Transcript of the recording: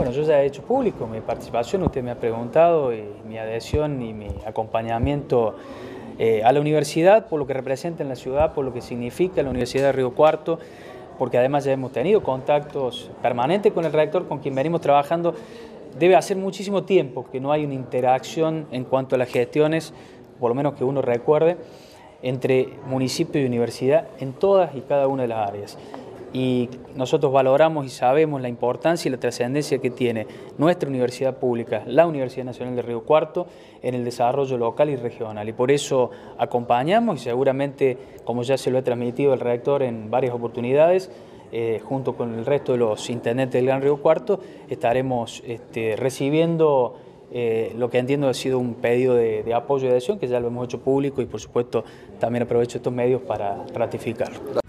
Bueno, yo ya he hecho público mi participación, usted me ha preguntado, y mi adhesión y mi acompañamiento eh, a la universidad, por lo que representa en la ciudad, por lo que significa la Universidad de Río Cuarto, porque además ya hemos tenido contactos permanentes con el rector, con quien venimos trabajando. Debe hacer muchísimo tiempo que no hay una interacción en cuanto a las gestiones, por lo menos que uno recuerde, entre municipio y universidad en todas y cada una de las áreas y nosotros valoramos y sabemos la importancia y la trascendencia que tiene nuestra universidad pública, la Universidad Nacional de Río Cuarto, en el desarrollo local y regional. Y por eso acompañamos y seguramente, como ya se lo he transmitido el rector en varias oportunidades, eh, junto con el resto de los intendentes del Gran Río Cuarto, estaremos este, recibiendo eh, lo que entiendo ha sido un pedido de, apoyo y adhesión, que ya lo hemos hecho público y por supuesto también aprovecho estos medios para ratificarlo.